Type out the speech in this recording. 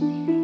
Amen.